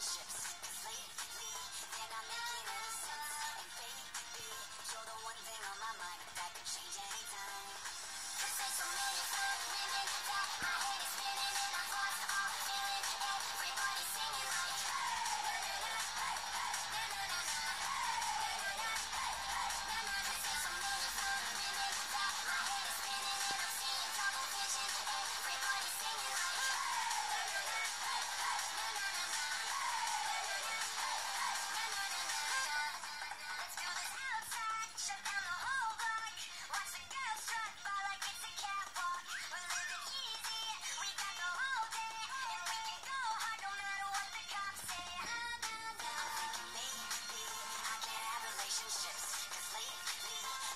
relationships. spaceships. Cause lately,